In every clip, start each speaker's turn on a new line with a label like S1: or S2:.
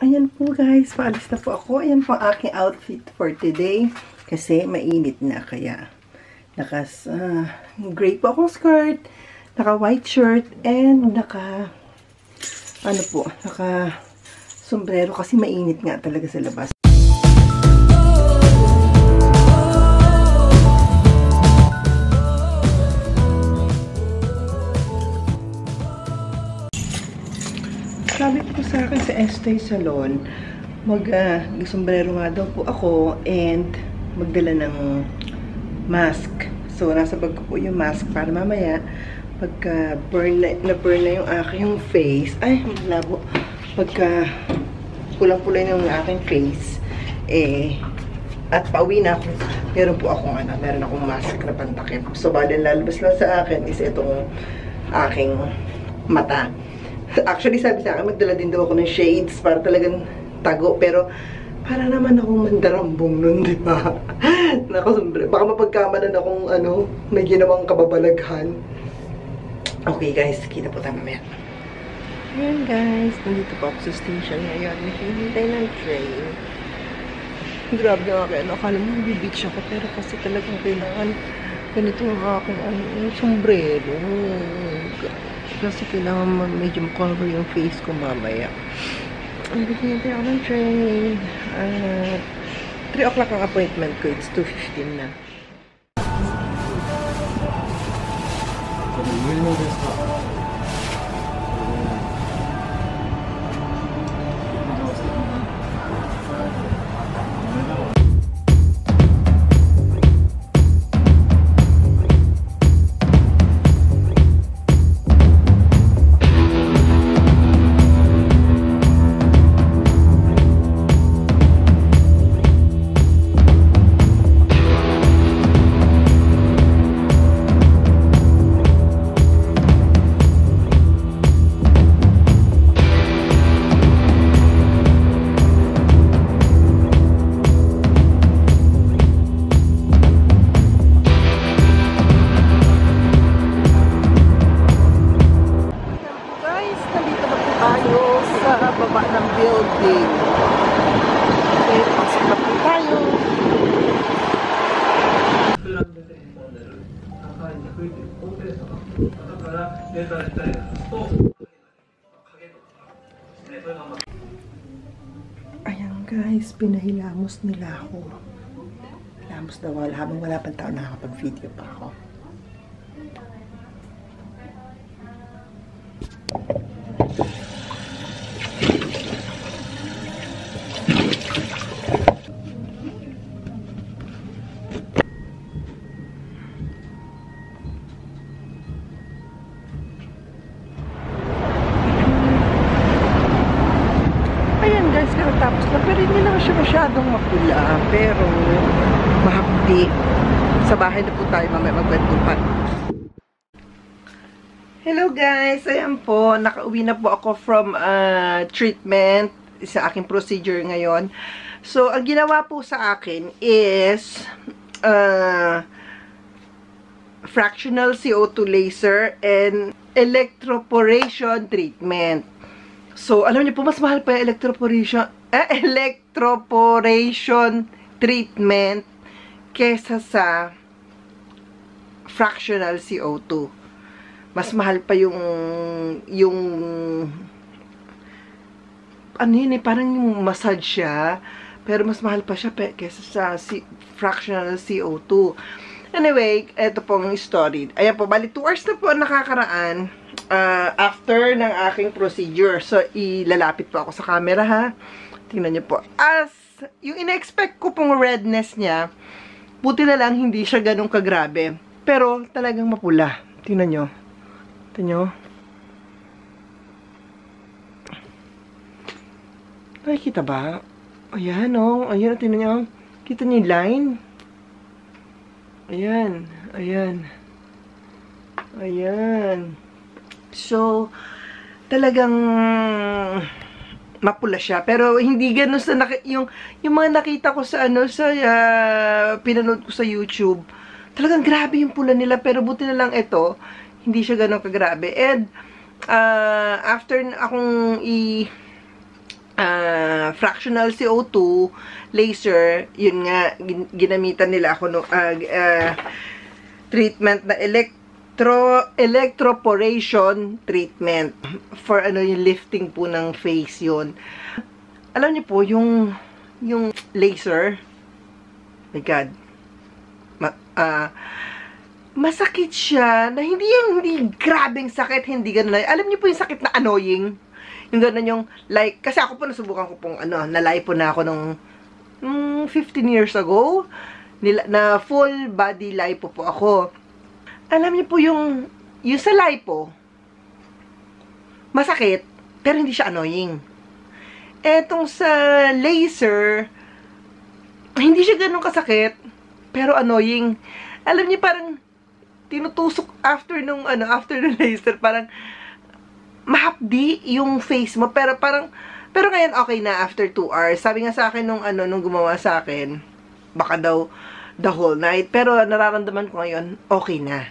S1: Ayan po guys, paalis na po ako. Ayan po ang aking outfit for today. Kasi mainit na kaya. Nakas, uh, gray po akong skirt, naka white shirt, and naka, ano po, naka sombrero kasi mainit nga talaga sa labas. Estee Salon, mag uh, nga daw po ako and magdala ng mask. So, nasa bag ko po yung mask para mamaya pagka burn na, na burn na yung aking face, ay, malabo. Pagka pulang-pulay na yung aking face, eh, at pauwi na ako. Meron po akong ano, meron akong mask na pantakip. So, bali lalabas lang sa akin is itong aking mata. Actually, sabi sa akin, magdala din daw ako ng shades para talagang tago. Pero, para naman akong mandarambong nun, di ba? Nakasumbre. Baka mapagkamanan akong, ano, may ginawang kababalaghan. Okay, guys. Kita po tayo mamaya. Ayan, guys. Nandito po ako sa station ngayon. Naghihintay ng train. Grabe nga kayo. Ano, akala mo, beach ako. Pero kasi talagang kailangan ganito ang aking, ano, sombrero. Kasi kailangan medyo cover yung face ko mamaya. Bigyan ako ng train. Uh, 3 o'clock ang appointment ko. It's 2.15 na.
S2: 無料データ自体がと影とかねそれがまあ
S1: Ayan guys, pinahilamos nila ako. Hilamos na wala. Habang wala pang tao, nakakapag-video pa ako. Ayan Po, nakauwi na po ako from uh, treatment sa aking procedure ngayon. So, ang ginawa po sa akin is uh, fractional CO2 laser and electroporation treatment. So, alam niyo po, mas mahal pa yung electroporation, eh, electroporation treatment kesa sa fractional CO2. Mas mahal pa yung, yung, ano yun eh, parang yung massage siya, pero mas mahal pa siya pe, kesa sa C, fractional CO2. Anyway, eto pong story. Ayan po, bali 2 hours na po nakakaraan uh, after ng aking procedure. So, ilalapit po ako sa camera ha. Tingnan niyo po. As, yung in-expect ko pong redness niya, buti na lang hindi siya ganun kagrabe. Pero, talagang mapula. Tingnan niyo. Tingnan niyo. Nakikita ba? Ayan, oh. Ayan, tingnan niyo. Kita niyo yung line? Ayan. Ayan. Ayan. So, talagang mapula siya. Pero hindi ganun sa naki- yung yung mga nakita ko sa ano sa uh, pinanood ko sa YouTube. Talagang grabe yung pula nila pero buti na lang ito, hindi siya ganun kagrabe. And uh, after akong i uh, fractional CO2 laser, yun nga, gin- ginamitan nila ako no, ah, ah, treatment na electro electroporation treatment for ano yung lifting po ng face yun. Alam niyo po, yung yung laser, my God, ma, ah, masakit siya, na hindi yung hindi grabing sakit, hindi ganun. Alam niyo po yung sakit na annoying? Yung ganun yung, like, kasi ako po nasubukan ko pong, ano, nalay po na ako nung, nung 15 years ago, nila, na full body lipo po ako. Alam niyo po yung, yung sa lipo, masakit, pero hindi siya annoying. Etong sa laser, hindi siya ganun kasakit, pero annoying. Alam niyo parang, tinutusok after nung ano, after ng laser, parang mahapdi yung face mo, pero parang, pero ngayon okay na after 2 hours. Sabi nga sa akin nung ano, nung gumawa sa akin, baka daw the whole night, pero nararamdaman ko ngayon, okay na.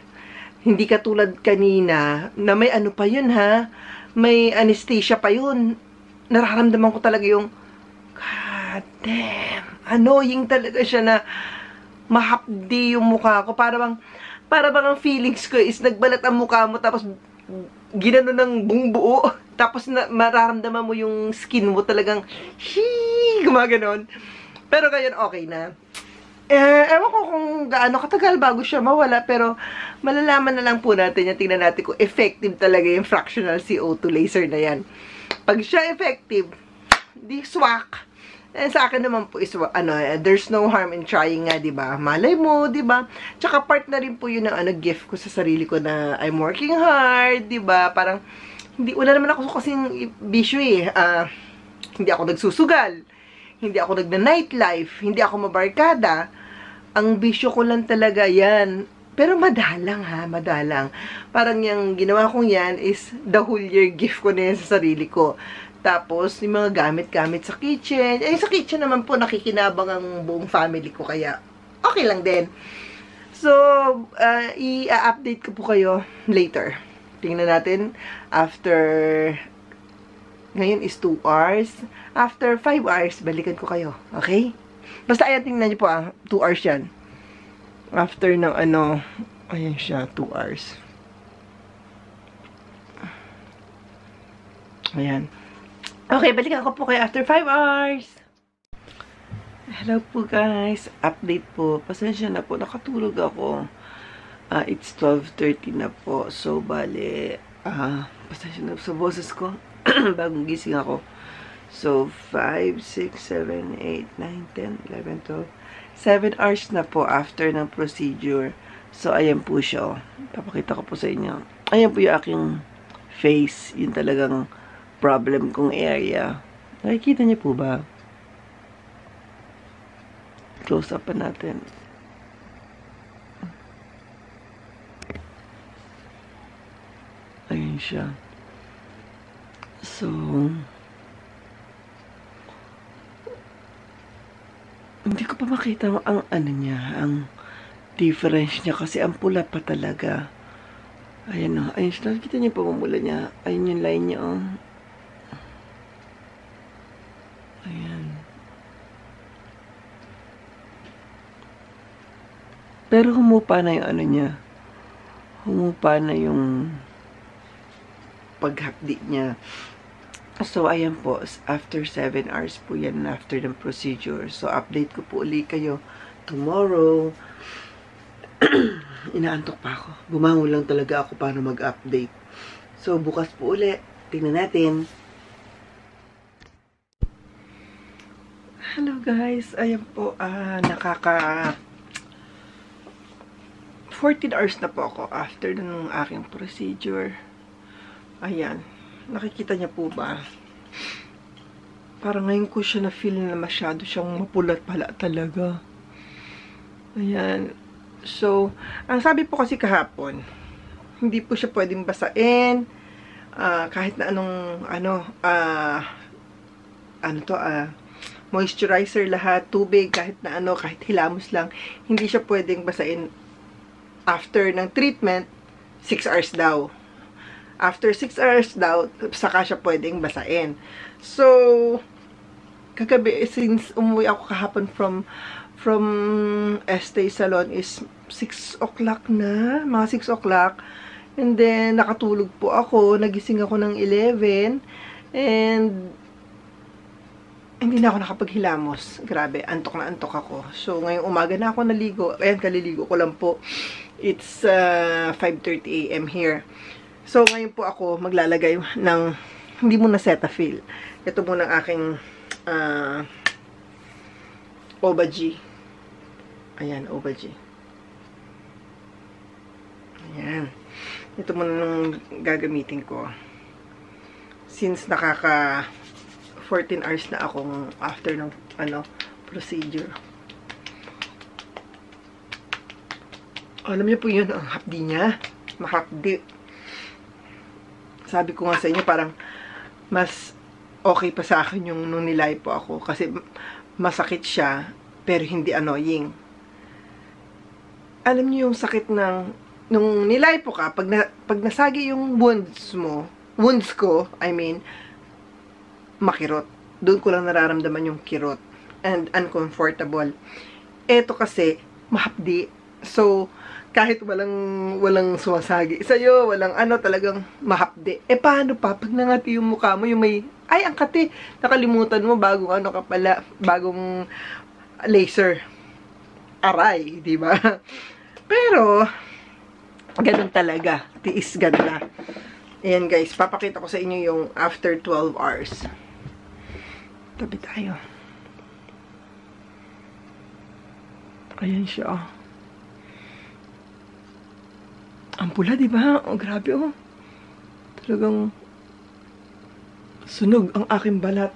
S1: Hindi katulad kanina, na may ano pa yun ha, may anesthesia pa yun. Nararamdaman ko talaga yung, God damn, annoying talaga siya na mahapdi yung mukha ko. Para bang, para bang ang feelings ko is nagbalat ang mukha mo tapos ginano ng buong buo. Tapos na, mararamdaman mo yung skin mo talagang, hii, gumaganon. Pero ngayon okay na. Eh, ewan ko kung gaano katagal bago siya mawala, pero malalaman na lang po natin yan. Tingnan natin kung effective talaga yung fractional CO2 laser na yan. Pag siya effective, di swak. Eh, sa akin naman po is, ano, eh, there's no harm in trying nga, di ba? Malay mo, di ba? Tsaka part na rin po yun ng ano, gift ko sa sarili ko na I'm working hard, di ba? Parang, hindi, wala naman ako kasing bisyo eh. Ah, hindi ako nagsusugal. Hindi ako nagna-nightlife. Hindi ako mabarkada. Ang bisyo ko lang talaga yan. Pero madalang ha, madalang. Parang yung ginawa kong yan is the whole year gift ko na yan sa sarili ko. Tapos, yung mga gamit-gamit sa kitchen. Eh, sa kitchen naman po, nakikinabang ang buong family ko. Kaya, okay lang din. So, uh, i-update ko po kayo later. Tingnan natin. After, ngayon is 2 hours. After 5 hours, balikan ko kayo. Okay? Basta ayan, tingnan niyo po ah. 2 hours yan. After ng ano, ayan siya, 2 hours. Ayan. Okay, balikan ko po kayo after 5 hours. Hello po guys. Update po. Pasensya na po. Nakatulog ako. Uh, it's 12.30 na po. So, bale, uh, pasensya na sa boses ko. Bagong gising ako. So, 5, 6, 7, 8, 9, 10, 11, 12. 7 hours na po after ng procedure. So, ayan po siya. Papakita ko po sa inyo. Ayan po yung aking face. Yung talagang problem kong area. Nakikita niyo po ba? Close up pa natin. Ayun siya. So, hindi ko pa makita ang ano niya, ang difference niya kasi ang pula pa talaga. Ayan o, ayun. Nakikita niyo pa mula niya. Ayun yung line niya o. Pero humupa na yung ano niya. Humupa na yung paghapdi niya. So, ayan po. After 7 hours po yan after ng procedure. So, update ko po ulit kayo tomorrow. Inaantok pa ako. Bumangon lang talaga ako para mag-update. So, bukas po ulit. Tingnan natin. Hello guys. Ayan po. Uh, nakaka... 14 hours na po ako after ng aking procedure. Ayan. Nakikita niya po ba? Parang ngayon ko siya na-feel na masyado siyang mapulat pala talaga. Ayan. So, ang sabi po kasi kahapon, hindi po siya pwedeng basain. Uh, kahit na anong, ano, uh, ano to, uh, moisturizer lahat, tubig, kahit na ano, kahit hilamos lang, hindi siya pwedeng basain after ng treatment, 6 hours daw. After 6 hours daw, saka siya pwedeng basain. So, kagabi, since umuwi ako kahapon from from Estee Salon is 6 o'clock na, mga 6 o'clock. And then, nakatulog po ako, nagising ako ng 11, and hindi na ako nakapaghilamos. Grabe, antok na antok ako. So, ngayong umaga na ako naligo. Ayan, kaliligo ko lang po. It's uh, 5.30 a.m. here. So, ngayon po ako maglalagay ng, hindi muna Cetaphil. Ito muna ang aking uh, Oba-G. Ayan, Oba-G. Ayan. Ito muna nung gagamitin ko. Since nakaka 14 hours na akong after ng ano, procedure. Alam niyo po yun, ang hapdi niya. Mahapdi. Sabi ko nga sa inyo, parang mas okay pa sa akin yung nung nilay po ako. Kasi masakit siya, pero hindi annoying. Alam niyo yung sakit ng nung nilay po ka, pag, na, pag nasagi yung wounds mo, wounds ko, I mean, makirot. Doon ko lang nararamdaman yung kirot and uncomfortable. Ito kasi, mahapdi. So, kahit walang walang sumasagi sa'yo, walang ano, talagang mahapdi. Eh, paano pa? Pag nangati yung mukha mo, yung may, ay, ang kati, nakalimutan mo, bagong ano ka pala, bagong laser. Aray, di ba? Pero, ganun talaga. Tiis ganda. Ayan guys, papakita ko sa inyo yung after 12 hours. Tabi tayo. Ayan siya. Ang di ba? Oh, grabe oh. Talagang sunog ang aking balat.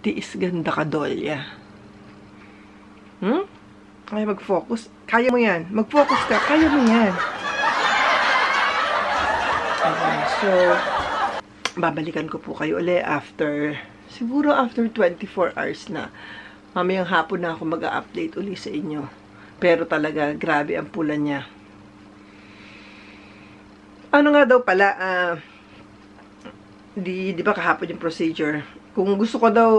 S1: Tiis ganda ka, Dolya. Hmm? Kaya mag-focus. Kaya mo yan. Mag-focus ka. Kaya mo yan. Okay, so, babalikan ko po kayo uli after, siguro after 24 hours na. Mamayang hapon na ako mag-update uli sa inyo. Pero talaga, grabe ang pula niya. Ano nga daw pala, ah, di, di ba kahapon yung procedure? Kung gusto ko daw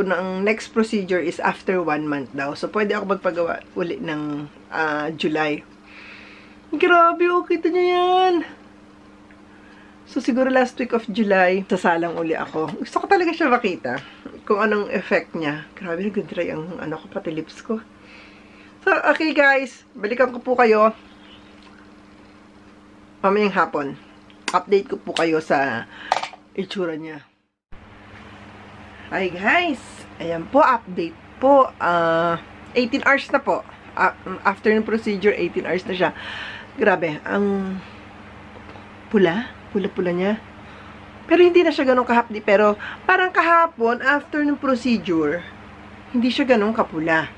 S1: ng next procedure is after one month daw. So, pwede ako magpagawa uli ng ah, July. Grabe, oh, kita niyo yan. So, siguro last week of July, sasalang uli ako. Gusto ko talaga siya makita kung anong effect niya. Grabe, nag-dry ang ano ko, pati lips ko. So, okay guys, balikan ko po kayo mamayang hapon. Update ko po kayo sa itsura niya. Hi guys! Ayan po, update po. Uh, 18 hours na po. Uh, after ng procedure, 18 hours na siya. Grabe, ang pula. Pula-pula niya. Pero hindi na siya ganun kahapdi. Pero parang kahapon, after ng procedure, hindi siya ganun kapula.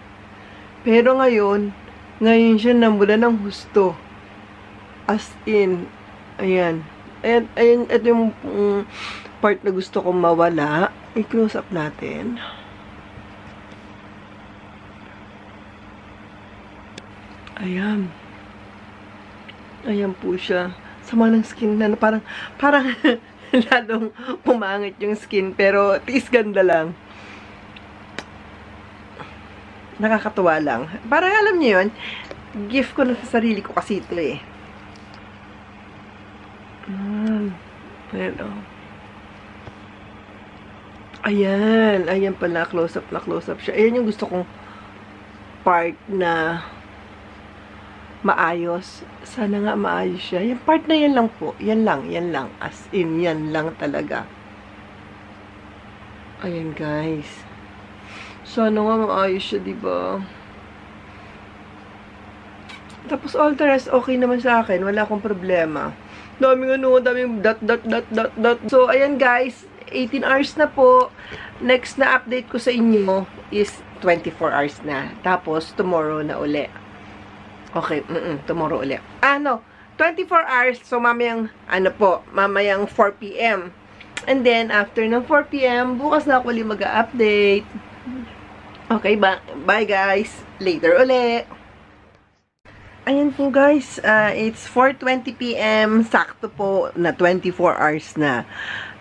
S1: Pero ngayon, ngayon siya namula ng husto. As in, ayan. Ayan, ayan, ito yung um, part na gusto kong mawala. I-close up natin. Ayan. Ayan po siya. Sama ng skin na parang, parang lalong pumangit yung skin. Pero, tiis ganda lang. Nakakatuwa lang. Parang alam niyo yun, gift ko na sa sarili ko kasi ito eh. Mm, pero, ayan, ayan pala, close up na close up siya. Ayan yung gusto kong part na maayos. Sana nga maayos siya. Yung part na yan lang po. Yan lang, yan lang. As in, yan lang talaga. Ayan, guys. Sana nga maayos siya, diba? Tapos all the rest, okay naman sa akin. Wala akong problema. Daming ano, daming dot, dot, dot, dot, dot. So, ayan guys. 18 hours na po. Next na update ko sa inyo is 24 hours na. Tapos, tomorrow na uli. Okay, mm, -mm tomorrow uli. Ano, 24 hours. So, mamayang, ano po, mamayang 4 p.m. And then, after ng 4 p.m., bukas na ako ulit mag-update. Okay, bye guys. Later uli. Ayan po guys, uh, it's 4.20pm, sakto po na 24 hours na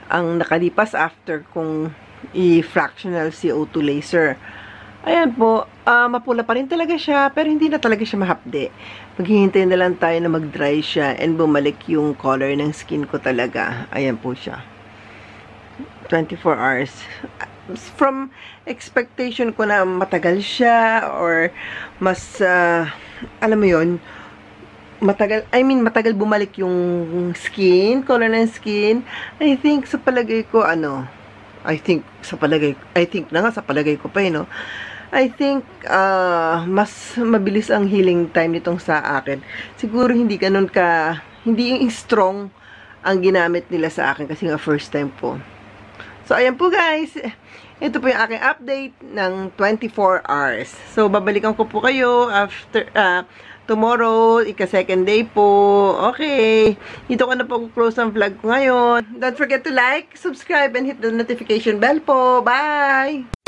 S1: ang nakalipas after kung i-fractional CO2 laser. Ayan po, uh, mapula pa rin talaga siya, pero hindi na talaga siya mahapde. Maghihintay na lang tayo na mag-dry siya and bumalik yung color ng skin ko talaga. Ayan po siya. 24 hours. From expectation ko na matagal siya or mas, uh, alam mo yon matagal, I mean, matagal bumalik yung skin, color ng skin. I think sa palagay ko, ano, I think sa palagay, I think na nga sa palagay ko pa, eh, no? I think uh, mas mabilis ang healing time nitong sa akin. Siguro hindi ganun ka, hindi yung strong ang ginamit nila sa akin kasi nga first time po. So, ayan po guys. Ito po yung aking update ng 24 hours. So, babalikan ko po kayo after, uh, tomorrow, ika-second day po. Okay. Dito ko na po close ang vlog ko ngayon. Don't forget to like, subscribe, and hit the notification bell po. Bye!